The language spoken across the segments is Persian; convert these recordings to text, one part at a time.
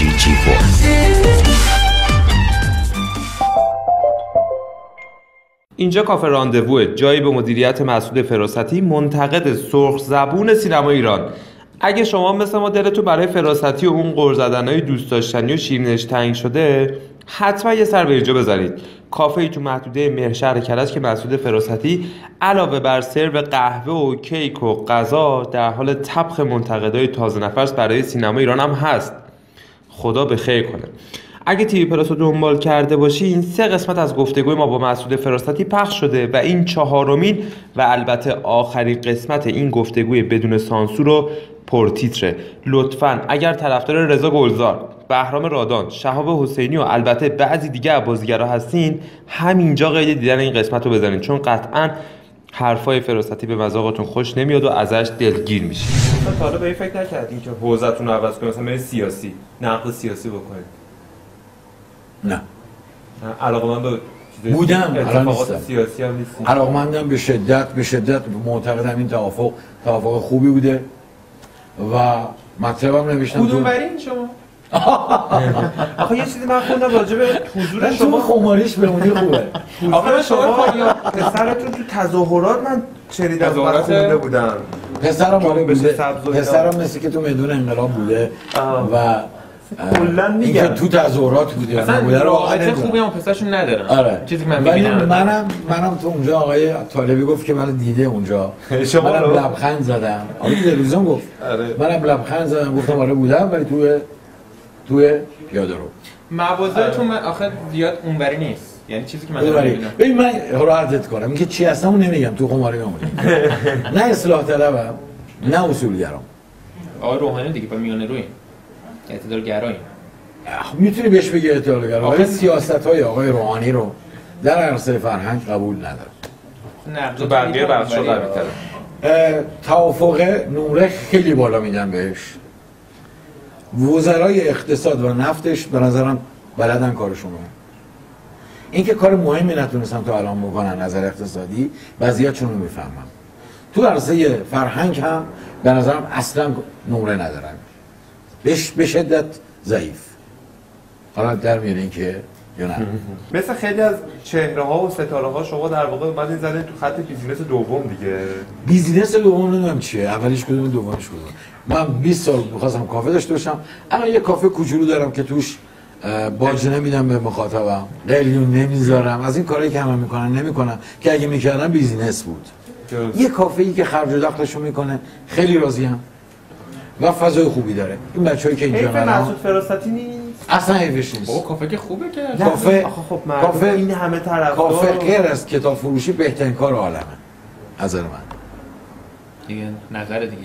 جی جی فورس اینجا کافه راندووه جایی به مدیریت مسعود فراستی منتقد سرخ زبون سینما ایران. اگه شما مثل ما دلتون برای فراستی و اون قرض دوست داشتنی و شیرینش تنگ شده حتما یه سر به اینجا بذارید. کافه ای تو محدوده مهرشهر کرج که مسعود فراستی علاوه بر سرو قهوه و کیک و غذا در حال طبخ منتقدای تازه نفس برای سینما ایران هم هست. خدا به خیر کنه. اگه تیوی پلاس رو دنبال کرده باشی این سه قسمت از گفتگوی ما با مسعود فراستی پخش شده و این چهارمین و البته آخرین قسمت این گفتگوی بدون سانسور و پرتیتره. لطفا اگر طرفدار رضا گلزار بهرام رادان شهاب حسینی و البته بعضی دیگه از بازیگرا هستین همینجا قید دیدن این قسمت رو بزنین. چون قطعا حرفای فراستی به مذاقتون خوش نمیاد و ازش دلگیر میشین تا حالا به این فکر نکردین که حوزتون رو عوض کنید مثلا برید سیاسی نقد سیاسی بکنید. نه. علاقه من به بودم، الان نیستم. سیاسی هم نیستین علاقمندم به شدت به شدت معتقدم این توافق توافق خوبی بوده. و مطلبم نوشتم کدوم برین شما؟ آخه یه چیزی من خوندم راجع به حضور شما تو خماریش بمونی خوبه آخه شما یا پسرتون تو تظاهرات من شنیدم خونده بودم پسرم آره بشه بوده سبز و اینا. پسرم مثل که تو میدون انقلاب بوده. و کلاً میگم. تو تظاهرات بوده یا اصلا نبوده رو نمی‌دونم. خوبی هم پسرشون ندارن آره چیزی که من می‌بینم منم منم تو اونجا آقای طالبی گفت که من دیده اونجا شما منم رو؟ لبخند زدم آقای تلویزیون گفت آره. منم لبخند زدم گفتم آره بودم ولی توی توی پیاده رو موازهتون من آخه زیاد اونوری نیست. یعنی چیزی که من ببین من راحتت کنم. اینکه چی هستم نمیگم. تو خماری میمونی نه اصلاح طلبم نه اصولگرام آقای روحانی دیگه با میانه روی. اعتدال گرایی. می‌تونی بهش بگی اعتدالگرا آخه- ولی سیاست های آقای روحانی رو در عرصه فرهنگ قبول نداره. تو بقیه بخش رو قوی توافق نوره خیلی بالا میدن بهش. وزرای اقتصاد و نفتش به نظرم بلدن کارشون رو این که کار مهمی نتونستن تا الان بکنن نظر اقتصادی وضعیتشون رو می‌فهمم تو عرصه فرهنگ هم به نظرم اصلا نمره ندارن. بش به شدت ضعیف. حالا در این که یا نه. مثل خیلی از چهره ها و ستاره ها شما در واقع اومدین زدین تو خط business دوم دیگه. business دوم نمی‌دونم چیه. اولیش کدوم دومش کدوم؟ من 20 سال می‌خواستم کافه داشته باشم. الان یه کافه کوچولو دارم که توش باج نمیدم به مخاطبم. قلیون نمی‌ذارم. از این کارهایی که همه می‌کنن نمی‌کنم که اگه می‌کردم بیزینس بود. یه کافه ای که خرج و دخلشو می‌کنه خیلی راضیم. و فضای خوبی داره. این بچه‌ای که اینجا مسعود فراستی نیست. اصلا حیفش نیست. بابا کافه که خوبه که. کافه آخه خب کافه این همه طرفدار کافه غیر از کتاب فروشی بهترین کار عالمه. نظر من. دیگه نظر دیگه.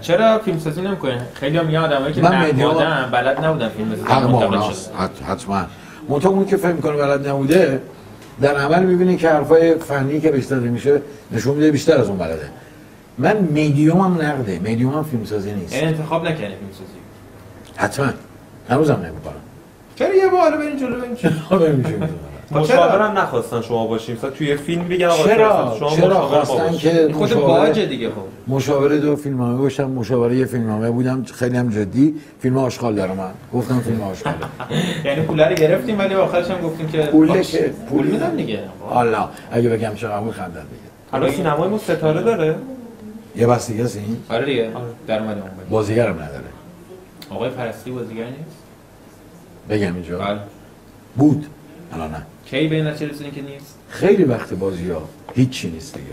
چرا فیلم سازی نمی‌کنین خیلی هم آدمایی که نقادن بلد نبودن فیلم سازی حتما. منتها اون که فکر می‌کنه بلد نبوده در عمل می‌بینی که حرفای فنی که بهش داده میشه نشون میده بیشتر از اون بلده. من میدیومم نقده. میدیومم فیلم سازی نیست. یعنی انتخاب نکردین فیلم سازی حتما. هنوزم نمی‌کنم. چرا یه بار برین جلو برین چی مشاورم نخواستن شما باشیم. مثلا توی فیلم بگن آقا چرا؟ شما چرا؟ خواستن. که خود باجه دیگه خب. مشاوره دو فیلمنامه باشم مشاوره یه فیلمنامه بودم خیلی هم جدی. فیلم آشغال دارم من. گفتم فیلم آشغال. یعنی پول رو گرفتیم ولی آخرش هم گفتیم که پول پول میدم دیگه. حالا اگه بگم چقدر بود خندت دیگه. الان سینمای ما ستاره داره. یه بس دیگه است این؟ آره دیگه. در اومده اون بالا. بازیگرم نداره. آقای پرستی بازیگر نیست؟ بگم اینجا. بله. بود. الان نه. کی به نتیجه رسیدین که نیست؟ خیلی وقت بازی ها هیچی نیست دیگه.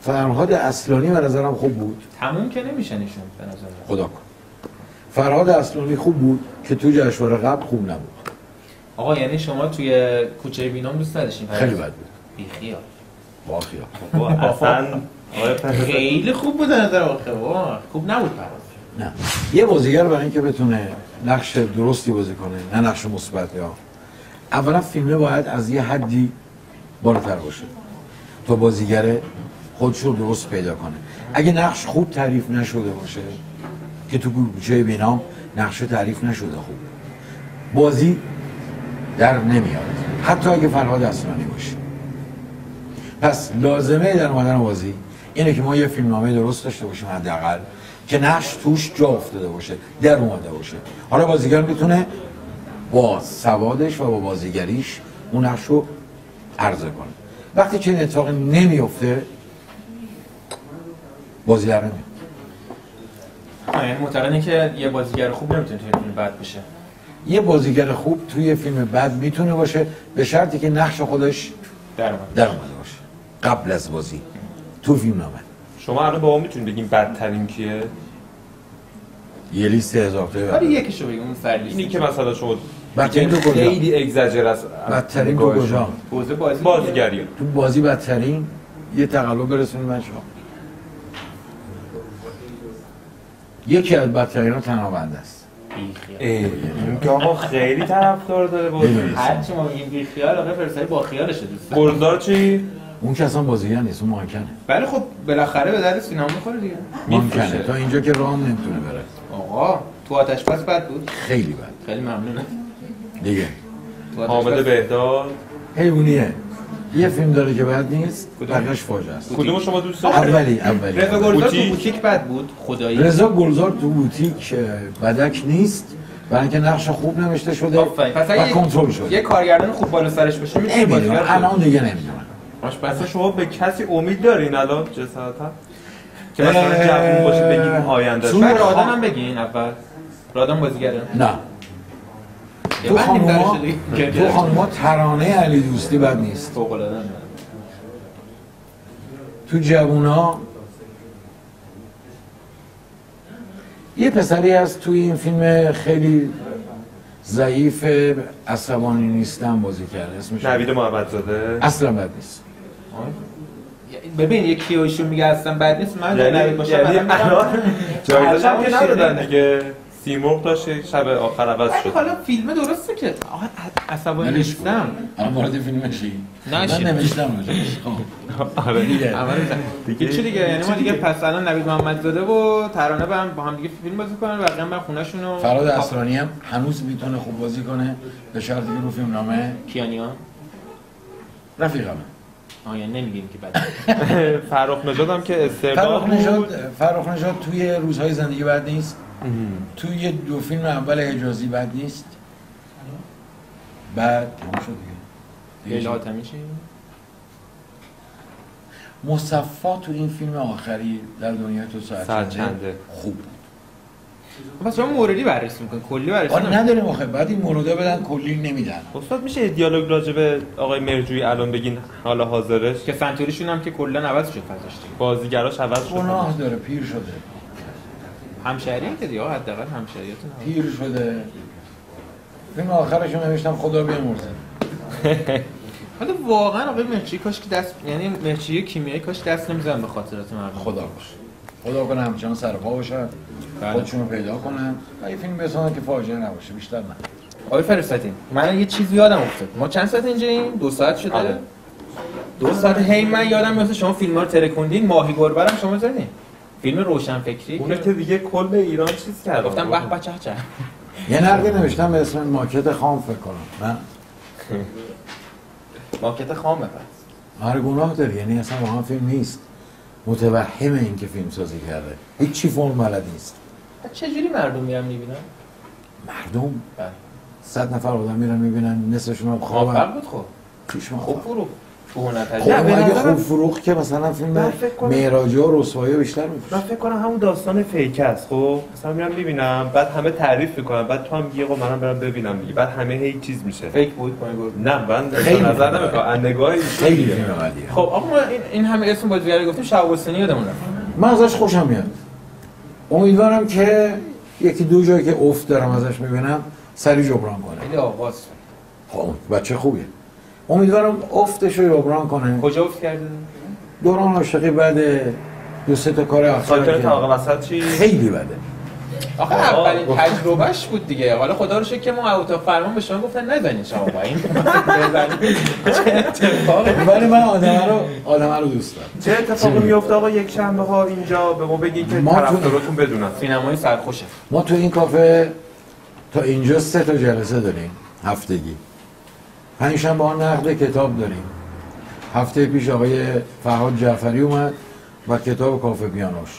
فرهاد اصلانی به نظرم خوب بود. تموم که نمیشن ایشون به نظر من. خدا کن. فرهاد اصلانی خوب بود که تو جشنواره قبل خوب نبود. آقا یعنی شما توی کوچه بینام دوست نداشتین خیلی بد بود. بیخیال واخیا با اصلا آقای فراستی خیلی خوب بود نظر آخه. خوب نبود پرواز نه. یه بازیگر برای اینکه بتونه نقش درستی بازی کنه نه نقش مثبت یا اولا فیلمه باید از یه حدی بالاتر باشه تا بازیگر خودش رو درست پیدا کنه. اگه نقش خوب تعریف نشده باشه که تو کوچه بینام نقش تعریف نشده خوب بازی در نمیاد. حتی اگه فرهاد اصلانی باشه. پس لازمه در اومدن بازی اینه که ما یه فیلمنامه درست داشته باشیم حداقل که نقش توش جا افتاده باشه در اومده باشه. حالا بازیگر می‌تونه با سوادش و با بازیگریش اون نقش رو عرضه کنه وقتی چنین اتفاقی نمیفته بازی در نمیاد. یعنی که یه بازیگر خوب نمی‌تونه توی فیلم بد بشه. یه بازیگر خوب توی فیلم بد می‌تونه باشه به شرطی که نقش خودش در اومد. در اومده باشه. قبل از بازی. تو فیلم نامه. شما الان با ما می‌تونید بگیم بدترین کیه؟ یه لیست هزار تایی ولی برای. یکیشو بگیم اون سر اینی که مثلا شما بدترین تو کجا خیلی اگزاجر است بدترین تو کجا حوزه بازی بازیگری تو بازی بدترین یه تقلب برسونید من شما. یکی از بدترین ها تنها بنده است. بیخیال. این که آقا خیلی طرفدار داره بازی. ببینید. هر چی ما میگیم بیخیال آقا فرسایی با خیالشه دوست. گلدار چی؟ اون که اصلا بازیگر نیست اون مانکنه ولی خب بالاخره به درد سینما می‌خوره دیگه. مانکنه. تا اینجا که راه نمی‌تونه بره. آقا تو آتش بس بد بود؟ خیلی بد. خیلی ممنونم. دیگه. حامد بهداد. حیوانیه. یه فیلم داره که بد نیست؟ بقیش فاجعه است. کدوم شما دوست دارید؟ اولی اولی. رضا گلزار تو بوتیک؟ بد بود خدایی. رضا گلزار تو بوتیک بدک نیست برای اینکه نقش خوب نوشته شده. پس و کنترل شده. یه کارگردان خوب بالا سرش باشه می‌تونه بازیگر نمی‌دونم الان دیگه نمی‌دونم. بس شما به کسی امید دارین الان جسارتا؟ که مثلا جوون باشه بگیم آینده بعد رادان هم بگین اول. رادان بازیگره. نه. تو خانوما. تو خانوما ترانه علی دوستی بد نیست. تو جوونا یه پسری هست توی این فیلم خیلی ضعیف عصبانی نیستم بازی کرده اسمش نوید محمدزاده اصلا بد نیست ببین یکی ایشون میگه اصلا بد نیست من یعنی نوید باشم یعنی. الان که ندادن. دیگه سیمرغ داشت یک شب آخر عوض شد. حالا فیلم درسته که. آها عصبانی نیستم. الان وارد فیلمشی. نه، من. نوشتم. خب. آره. دیگه. دیگه- دیگه چی دیگه؟ یعنی ما دیگه پس الان نوید محمدزاده و ترانه با هم با هم دیگه فیلم بازی کنن و هم بر خونه‌شون فراد اصلانی هم هنوز می‌تونه خوب بازی کنه. به شرطی که رو فیلم نامه کیانیان رفیقمه. آه یعنی نمیگیم که بد فرخ نژاد هم که استرداد فرخ نژاد فرخ نژاد توی روزهای زندگی بد نیست. توی دو فیلم اول حجازی بد نیست. بعد. تمام شد دیگه. لیلا چی مصفا تو این فیلم آخری در دنیای تو ساعت, ساعت چنده. خوب. بود. پس شما موردی بررسی می‌کنید کلی بررسی آره. نداریم آخه. بعد این مورودا بدن کلی نمیدن. استاد میشه یه دیالوگ راجع به آقای مرجویی الان بگین حالا حاضرش؟ که سنتوریشون هم که کلا عوض شد فضاش دیگه. بازیگراش عوض شد. گناه داره پیر شده. همشهری که دیگه حداقل همشهریاتون هم. پیر شده. فیلم آخرش نوشتم خدا بیامرزه. حالا واقعا آقای مرچی کاش که دست یعنی مرچی کیمیایی کاش دست نمیزن به خاطرات مردم. خدا باش. خدا کنه همچنان سرپا باشن. بله. خودشون رو پیدا کنن. و یه فیلم بسازن که فاجعه نباشه بیشتر نه. آقای فرستادین من یه چیزی یادم افتاد. ما چند ساعت اینجاییم دو ساعت شده؟ آره. دو ساعت. هی من یادم میفته شما فیلم ها رو ترکوندین ماهی گربرم شما زدین. فیلم روشن فکری اونه که دیگه کل ایران چیز کرد گفتم به به چه چه. یه نقدی نوشتم به اسم ماکت خام فکر کنم. نه. ماکت خامه پس. هر گناه داره یعنی اصلا واقعا فیلم نیست. متوهم این که فیلم سازی کرده. هیچ چی فرم بلد نیست. چجوری مردم میرن می‌بینن؟ مردم؟ بله. صد نفر آدم میرن می‌بینن نصفشون هم خوابن. بود خب. خوب خب. به اگه خوب فروخت که مثلا فیلم من معراجی و رسوایی بیشتر من میفروشه فکر کنم همون داستان فیک است خب؟ مثلا میرم می‌بینم بعد همه تعریف می‌کنن بعد تو هم میگی آقا منم برم ببینم دیگه. بعد همه هی چیز میشه. فیک بود؟ گربه نه من نظر. نمی‌کنم نگاهی خیلی خب آقا ما این, این همه اسم بازیگر گفتیم شهاب حسینی یادمون رفت. من ازش خوشم میاد. امیدوارم که یکی دو جایی که افت دارم ازش می‌بینم سری جبران کنه خیلی آغاز خب بچه خوبیه. امیدوارم افتش رو جبران کنه. کجا افت کرده دوران عاشقی بعد دو سه تا کار آخر خاطر که- طاقه وسط چی؟ خیلی بده. آخه اولین. تجربهش بود دیگه. حالا خدا رو شکر که ما اوتا فرمان به شما گفتن نزنین شما با این. ولی من آدم رو آدم رو دوست دارم. چه اتفاقی میفته آقا یک شنبه ها اینجا به ما بگین که ما تو- طرفداراتون بدونن. سینمای سرخوشه. ما تو این کافه تا اینجا سه تا جلسه داریم. هفتگی. پنجشنبه ها نقد کتاب داریم. هفته پیش آقای فرهاد جعفری اومد و کتاب کافه پیانوش.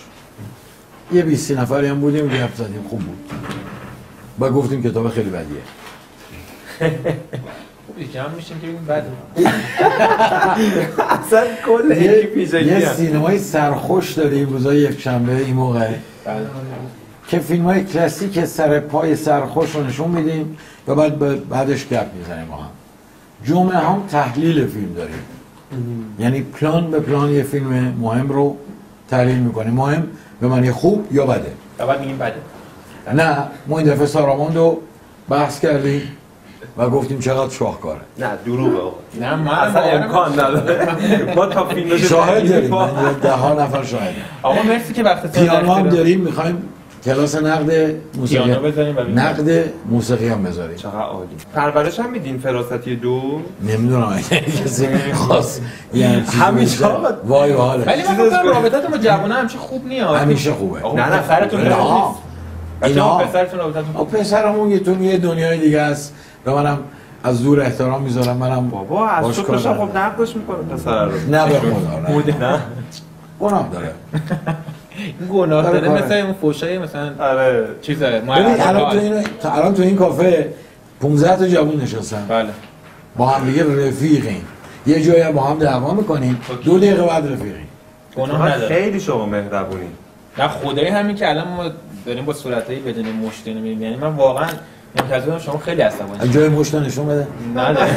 یه 20 نفری هم بودیم گپ زدیم. خوب بود. و گفتیم کتاب خیلی بدیه. یکی هم میشیم که ببینیم بعد اصلا کل یه, یه سینمای سرخوش داره این روزای یک شنبه این موقع. که فیلم های کلاسیک سر پای سرخوش رو نشون میدیم و بعد بعدش گپ می‌زنیم با هم. جمعه هم تحلیل فیلم داریم. یعنی پلان به پلان یه فیلم مهم رو تحلیل می‌کنیم. مهم به معنی خوب یا بده؟ بعد میگیم بده. نه ما این دفعه ساراموند رو بحث کردیم و گفتیم چقدر شاهکاره. نه دروغه. نه من اصلا امکان نداره. ما تا فیلم شاهد داریم. یه ده ها نفر شاهد آقا مرسی که وقتتون پیانو هم داریم می‌خوایم کلاس نقد موسیقی پیانو بزنیم و ببینیم. نقد موسیقی هم بذاریم. چقدر عالی. پرورش هم میدین فراستی دو؟ نمی‌دونم. اگه کسی خواست یعنی همیشه. وای حاله ولی من از- رابطتون با جوونا همیشه خوب نیاد. همیشه خوبه. نه، نه،. خوب اینا پسرتون رابطتون پسرمون یه تو یه دنیای دیگه است. و منم از دور احترام می‌ذارم. منم بابا از تو ندارم. خب نقدش می‌کنه پسر. رو نه به خدا نه. نه. گناه داره. گناه داره. داره کاره. مثل اون فوشای مثلا آره. چیز ببین الان تو این تا الان تو این کافه 15 تا جوون نشستن. بله. با هم دیگه رفیقیم. یه جایی با هم دعوا می‌کنیم. دو دقیقه بعد رفیقیم. گناه نداره. خیلی شما مهربونی. نه خدای همین که الان ما داریم با صورتایی بدون مشتی میریم یعنی من واقعا منتظرم شما خیلی عصبانی از جای مشت نشون بده. نداره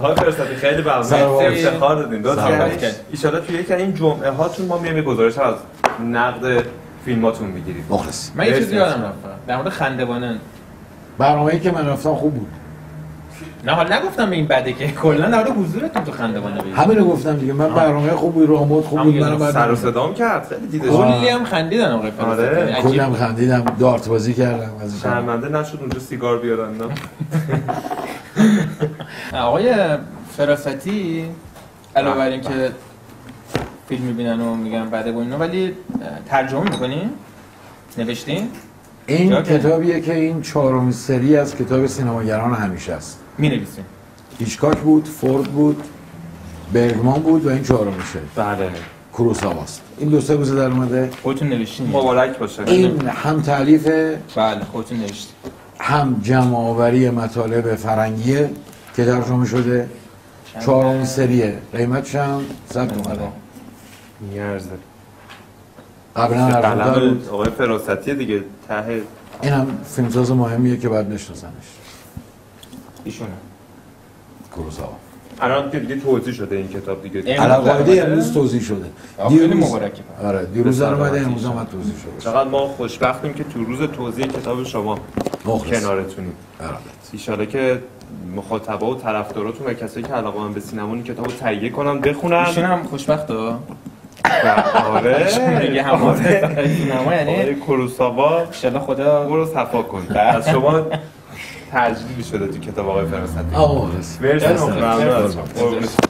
ها فرستادی. خیلی. ممنون. افتخار دادین. دو ایشالا توی یکی از این جمعه هاتون ما میایم یه گزارش از نقد فیلماتون می‌گیریم. مخلص. من یه چیزی. یادم رفت. در مورد خندوانن برنامه‌ای که من رفتم خوب بود. نه حالا نگفتم به این بده که کلا در حضورتون تو خندوانه بگید. همین رو گفتم دیگه من برنامه خوب بود رامود خوب بود بعد سر و صدام کرد خیلی دیده. کلی هم خندیدن آقای آره. کلم بود. خندیدم دارت بازی کردم از. شرمنده نشد اونجا سیگار بیارن نه؟ آقای فراستی علاوه بر اینکه فیلم می‌بینن و میگن بده و اینا ولی ترجمه می‌کنین نوشتین این کتابیه که این چهارمین سری از کتاب سینماگران همیشه است. می‌نویسین هیچکاک بود فورد بود برگمان بود و این چهارمیشه بله. کروساواست. این دو سه روزه در اومده. خودتون نوشتین. مبارک باشه. این هم تعلیف بله خودتون نوشتین. هم جمع آوری مطالب فرنگیه که ترجمه شده. چهارمین سریه. قیمتش هم صد تومنه میارزه قبلا هر قلم بود. آقای فراستی دیگه ته این هم فیلمساز مهمیه که باید نشناسنش ایشونه. کروساوا الان دیگه توضیح شده این کتاب دیگه. اومده؟ امروز توضیح شده. خیلی مبارکه. آره دیروز اومده امروز. هم توضیح شده چقدر ما خوشبختیم که تو روز توضیح کتاب شما مخلص. کنارتونیم. ارادت ایشالا که مخاطبا و طرفداراتون و کسایی که علاقه من به سینما این کتاب رو تهیه کنن بخونن. ایشون هم خوشبخت آره. میگه هم آره. سینما یعنی آقای کروساوا. انشالله خدا. برو صفا کن. از شما تجلیل شده تو کتاب آقای مرسی مرسی. ممنون.